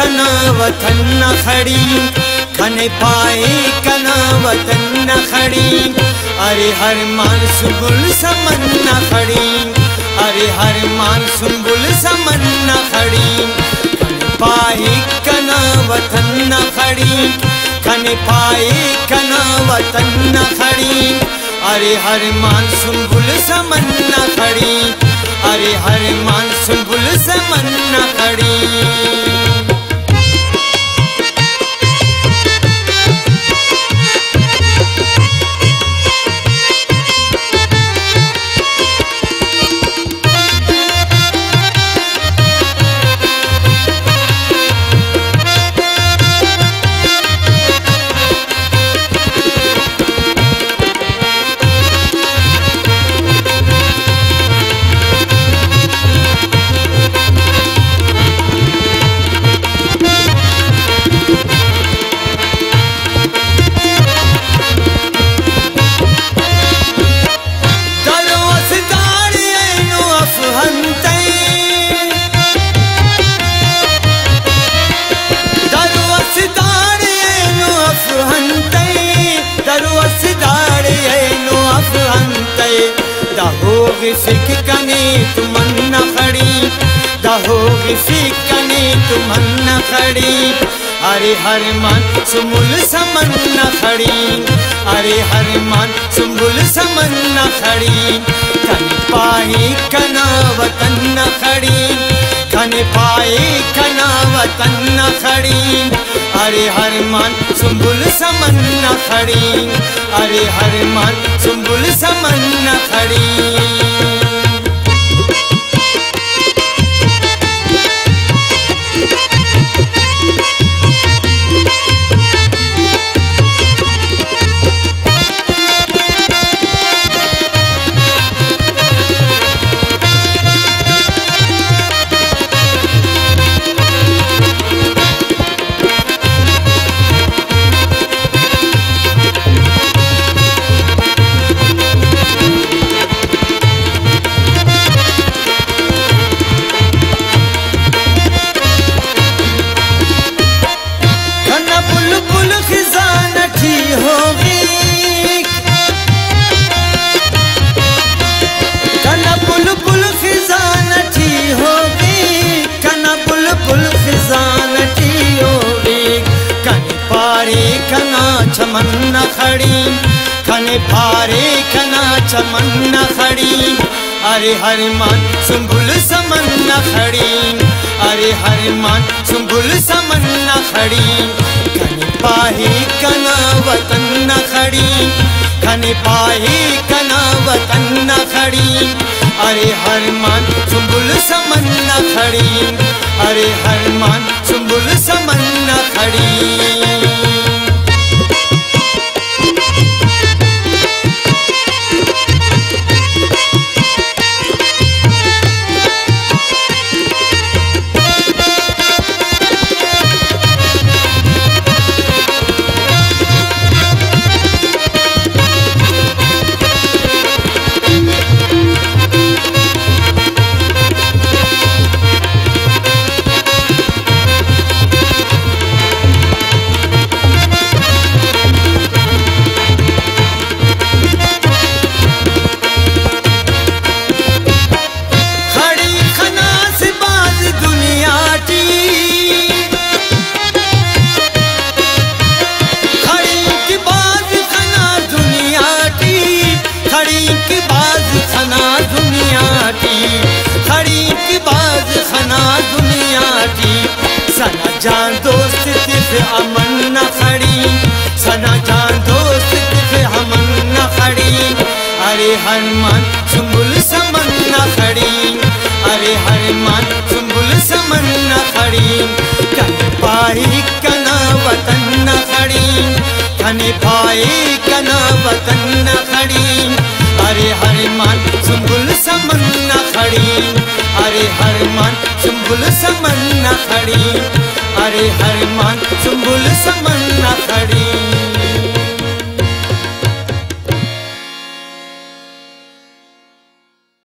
وطن نہ کھڑی کھنے پائے کنا وطن نہ کھڑی ارے ہر مان سبل سمن نہ کھڑی ارے ہر مان سنبل سمن نہ کھنے پائے کنا وطن نہ کھڑی کھنے پائے کنا وطن نہ کھڑی ارے ہر مان سنبل سمن نہ ارے ہر مان سنبل سمن نہ کھڑی دهوگی فککنی تو من نخڑی دهوگی فککنی تو من نخڑی ارے ہر مان سمول سمن نہ کھڑی، ارے ہر مان سمبل سمن نہ کھڑی۔ کن پائی کنا وطن نہ کن پائی کنا وطن نہ کھڑی۔ ارے ہر مان سمبل سمن نہ ارے ہر مان سمبل سمن نہ نہ کھڑی کن پارے کنا چمن نہ کھڑی ارے ہر مان سنبل سمن نہ کھڑی ارے ہر مان سنبل سمن نہ کھڑی کن پاہی کنا وطن نہ کھڑی کن پاہی کنا وطن نہ کھڑی ارے ہر مان سنبل سمن نہ کھڑی ارے ہر مان سنبل سمن نہ کھڑی جان دوست تف امن نہ کھڑی۔ سنا جان دوست تف امن نہ کھڑی۔ ارے ہنمان سنبل سمن نہ کھڑی۔ ارے ہنمان سنبل سمن نہ کھڑی۔ کن پائی کنا وطن نہ کھڑی۔ کن پائی کنا وطن نہ کھڑی۔ ارے ہرمان سنبل سمن نہ کھڑی۔ ارے ہرمان سنبل سمن نہ کھڑی۔ ہر ہر مان سنبل سمنا کھڑی۔